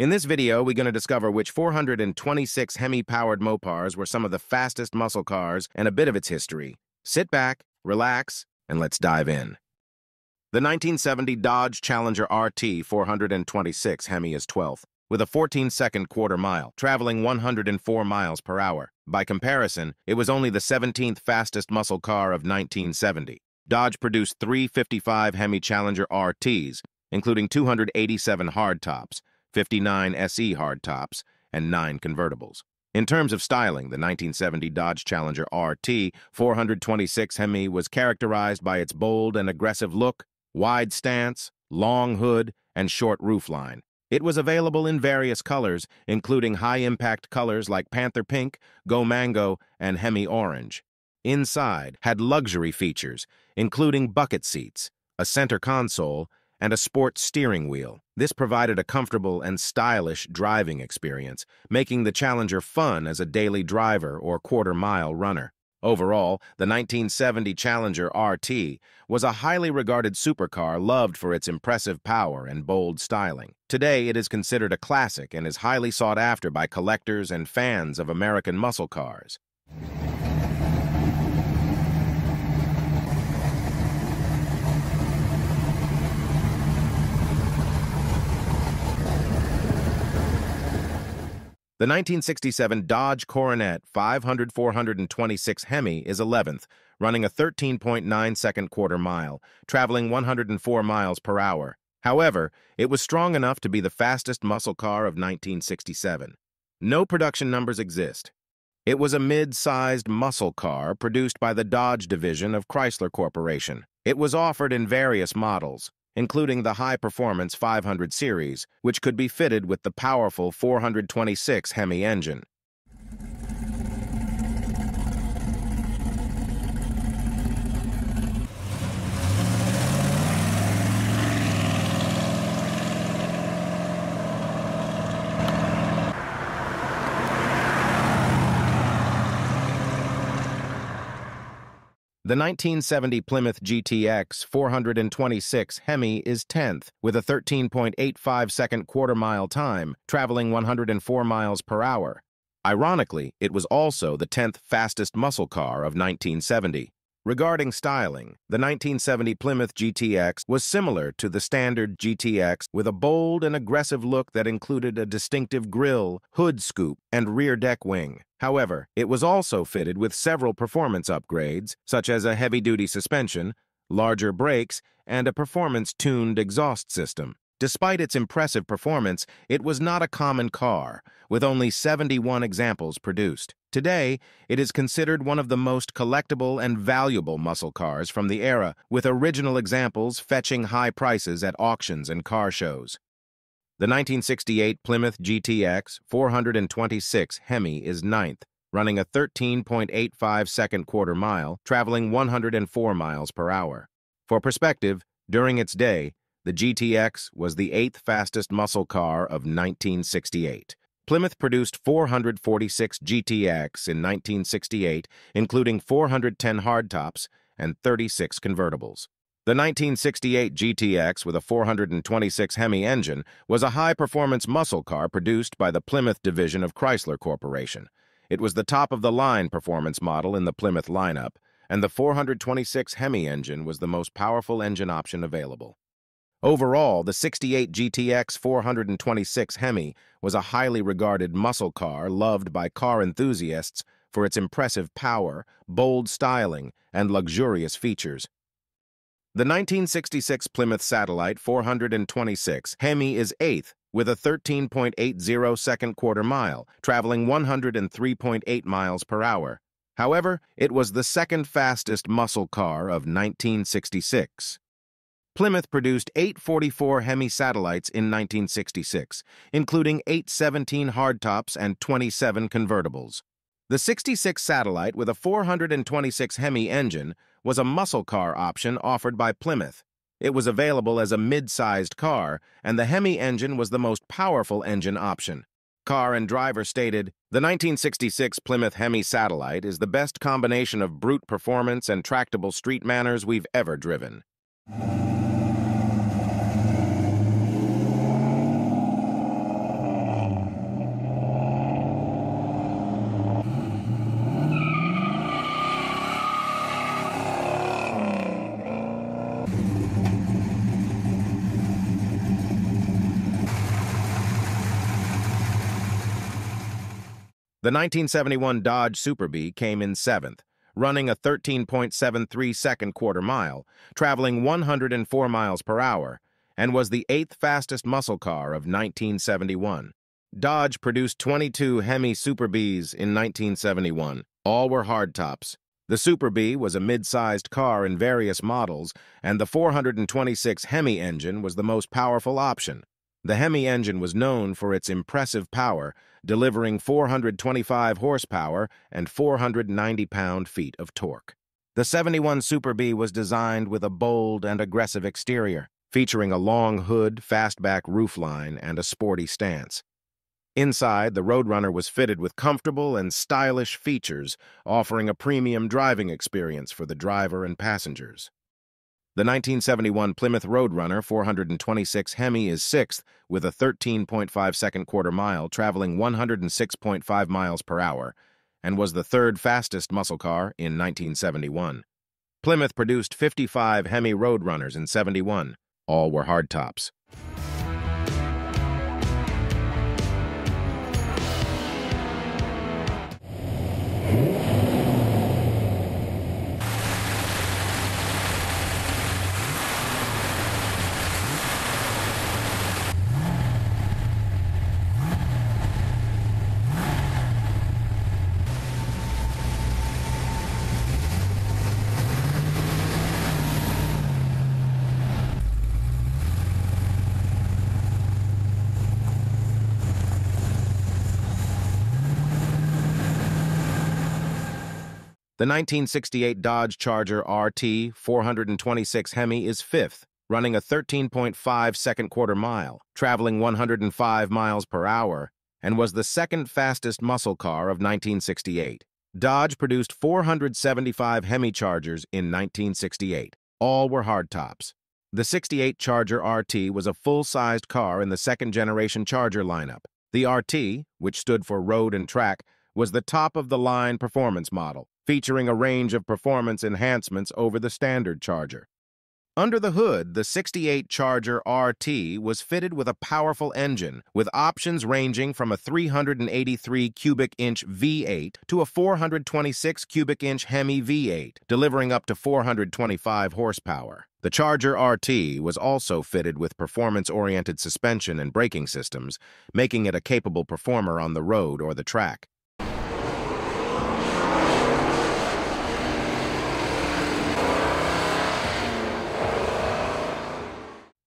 In this video, we're going to discover which 426 Hemi-powered Mopars were some of the fastest muscle cars and a bit of its history. Sit back, relax, and let's dive in. The 1970 Dodge Challenger RT 426 Hemi is 12th, with a 14-second quarter mile, traveling 104 miles per hour. By comparison, it was only the 17th fastest muscle car of 1970. Dodge produced 355 Hemi Challenger RTs, including 287 hardtops, 59 SE hardtops, and 9 convertibles. In terms of styling, the 1970 Dodge Challenger RT 426 Hemi was characterized by its bold and aggressive look, wide stance, long hood, and short roofline. It was available in various colors, including high-impact colors like Panther Pink, Go Mango, and Hemi Orange. Inside had luxury features, including bucket seats, a center console, and a sports steering wheel. This provided a comfortable and stylish driving experience, making the Challenger fun as a daily driver or quarter-mile runner. Overall, the 1970 Challenger RT was a highly regarded supercar loved for its impressive power and bold styling. Today, it is considered a classic and is highly sought after by collectors and fans of American muscle cars. The 1967 Dodge Coronet 500-426 Hemi is 11th, running a 13.9-second quarter mile, traveling 104 miles per hour. However, it was strong enough to be the fastest muscle car of 1967. No production numbers exist. It was a mid-sized muscle car produced by the Dodge division of Chrysler Corporation. It was offered in various models, including the high-performance 500 series, which could be fitted with the powerful 426 Hemi engine. The 1970 Plymouth GTX 426 Hemi is 10th, with a 13.85-second quarter-mile time, traveling 104 miles per hour. Ironically, it was also the 10th fastest muscle car of 1970. Regarding styling, the 1970 Plymouth GTX was similar to the standard GTX with a bold and aggressive look that included a distinctive grille, hood scoop, and rear deck wing. However, it was also fitted with several performance upgrades, such as a heavy-duty suspension, larger brakes, and a performance-tuned exhaust system. Despite its impressive performance, it was not a common car, with only 71 examples produced. Today, it is considered one of the most collectible and valuable muscle cars from the era, with original examples fetching high prices at auctions and car shows. The 1968 Plymouth GTX 426 Hemi is ninth, running a 13.85 second quarter mile, traveling 104 miles per hour. For perspective, during its day, the GTX was the eighth fastest muscle car of 1968. Plymouth produced 446 GTX in 1968, including 410 hardtops and 36 convertibles. The 1968 GTX with a 426 Hemi engine was a high-performance muscle car produced by the Plymouth division of Chrysler Corporation. It was the top-of-the-line performance model in the Plymouth lineup, and the 426 Hemi engine was the most powerful engine option available. Overall, the 68 GTX 426 Hemi was a highly regarded muscle car loved by car enthusiasts for its impressive power, bold styling, and luxurious features. The 1966 Plymouth Satellite 426 Hemi is eighth with a 13.80 second quarter mile, traveling 103.8 miles per hour. However, it was the second fastest muscle car of 1966. Plymouth produced 844 Hemi satellites in 1966, including 817 hardtops and 27 convertibles. The 66 satellite with a 426 Hemi engine was a muscle car option offered by Plymouth. It was available as a mid-sized car, and the Hemi engine was the most powerful engine option. Car and driver stated, The 1966 Plymouth Hemi Satellite is the best combination of brute performance and tractable street manners we've ever driven. The 1971 Dodge Super Bee came in seventh, running a 13.73 second quarter mile, traveling 104 miles per hour, and was the eighth fastest muscle car of 1971. Dodge produced 22 Hemi Super Bees in 1971. All were hardtops. The Super Bee was a mid-sized car in various models, and the 426 Hemi engine was the most powerful option. The Hemi engine was known for its impressive power, delivering 425 horsepower and 490 pound-feet of torque. The 71 Super Bee was designed with a bold and aggressive exterior, featuring a long hood, fastback roofline, and a sporty stance. Inside, the Roadrunner was fitted with comfortable and stylish features, offering a premium driving experience for the driver and passengers. The 1971 Plymouth Roadrunner 426 Hemi is sixth with a 13.5 second quarter mile traveling 106.5 miles per hour and was the third fastest muscle car in 1971. Plymouth produced 55 Hemi Roadrunners in 71. All were hardtops. The 1968 Dodge Charger RT 426 Hemi is fifth, running a 13.5 second quarter mile, traveling 105 miles per hour, and was the second fastest muscle car of 1968. Dodge produced 475 Hemi Chargers in 1968. All were hardtops. The 68 Charger RT was a full-sized car in the second-generation Charger lineup. The RT, which stood for Road and Track, was the top-of-the-line performance model, featuring a range of performance enhancements over the standard Charger. Under the hood, the 68 Charger RT was fitted with a powerful engine, with options ranging from a 383 cubic inch V8 to a 426 cubic inch Hemi V8, delivering up to 425 horsepower. The Charger RT was also fitted with performance-oriented suspension and braking systems, making it a capable performer on the road or the track.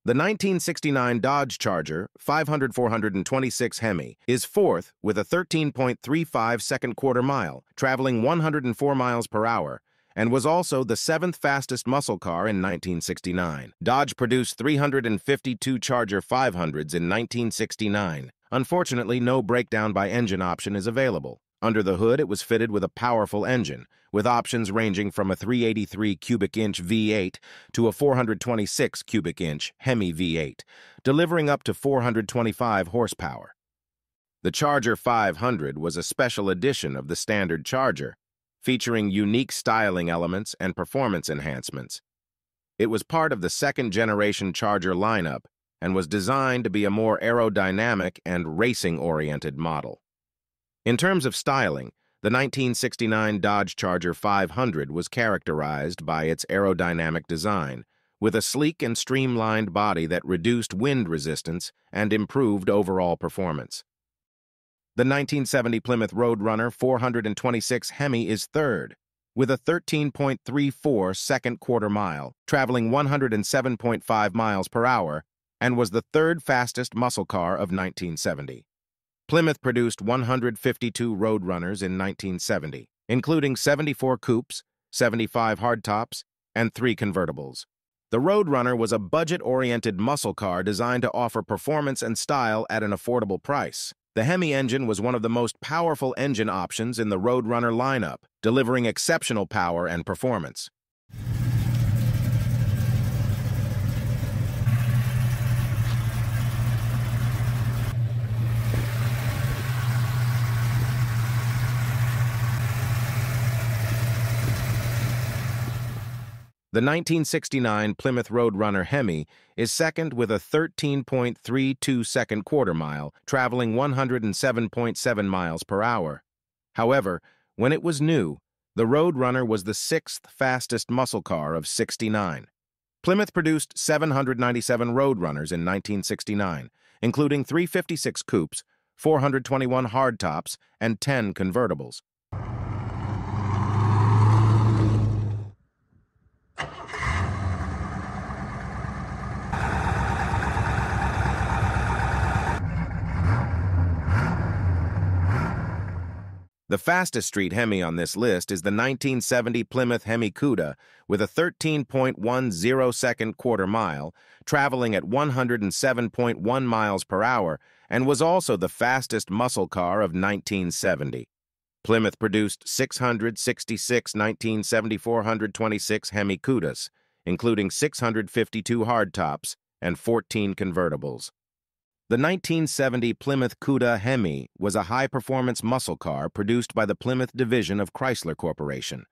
The 1969 Dodge Charger 500-426 Hemi is fourth with a 13.35 second quarter mile, traveling 104 miles per hour, and was also the seventh fastest muscle car in 1969. Dodge produced 352 Charger 500s in 1969. Unfortunately, no breakdown by engine option is available. Under the hood, it was fitted with a powerful engine, with options ranging from a 383 cubic inch V8 to a 426 cubic inch Hemi V8, delivering up to 425 horsepower. The Charger 500 was a special edition of the standard Charger, featuring unique styling elements and performance enhancements. It was part of the second-generation Charger lineup and was designed to be a more aerodynamic and racing-oriented model. In terms of styling, the 1969 Dodge Charger 500 was characterized by its aerodynamic design, with a sleek and streamlined body that reduced wind resistance and improved overall performance. The 1970 Plymouth Roadrunner 426 Hemi is third, with a 13.34 second quarter mile, traveling 107.5 miles per hour, and was the third fastest muscle car of 1970. Plymouth produced 152 Roadrunners in 1970, including 74 coupes, 75 hardtops, and three convertibles. The Roadrunner was a budget-oriented muscle car designed to offer performance and style at an affordable price. The Hemi engine was one of the most powerful engine options in the Roadrunner lineup, delivering exceptional power and performance. The 1969 Plymouth Roadrunner Hemi is second with a 13.32 second quarter mile, traveling 107.7 miles per hour. However, when it was new, the Roadrunner was the sixth fastest muscle car of 69. Plymouth produced 797 Roadrunners in 1969, including 356 coupes, 421 hardtops, and 10 convertibles. The fastest street Hemi on this list is the 1970 Plymouth Hemi Cuda with a 13.10 second quarter mile, traveling at 107.1 miles per hour, and was also the fastest muscle car of 1970. Plymouth produced 666 1970-426 Hemi Cudas, including 652 hardtops and 14 convertibles. The 1970 Plymouth Cuda Hemi was a high-performance muscle car produced by the Plymouth division of Chrysler Corporation.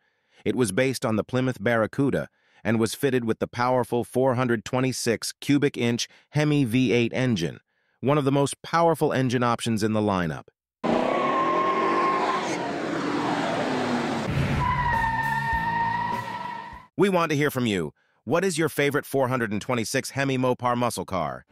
It was based on the Plymouth Barracuda and was fitted with the powerful 426 cubic inch Hemi V8 engine, one of the most powerful engine options in the lineup. We want to hear from you. What is your favorite 426 Hemi Mopar muscle car?